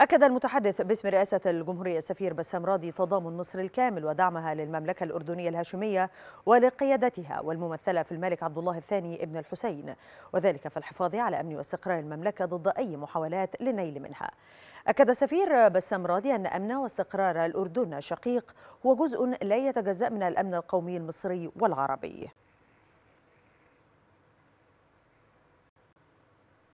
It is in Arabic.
أكد المتحدث باسم رئاسة الجمهورية السفير بسام راضي تضامن مصر الكامل ودعمها للمملكة الأردنية الهاشمية ولقيادتها والممثلة في الملك عبد الله الثاني ابن الحسين. وذلك في الحفاظ على أمن واستقرار المملكة ضد أي محاولات للنيل منها. أكد السفير بسام راضي أن أمن واستقرار الأردن الشقيق هو جزء لا يتجزأ من الأمن القومي المصري والعربي.